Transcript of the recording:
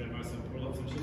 get myself pull up some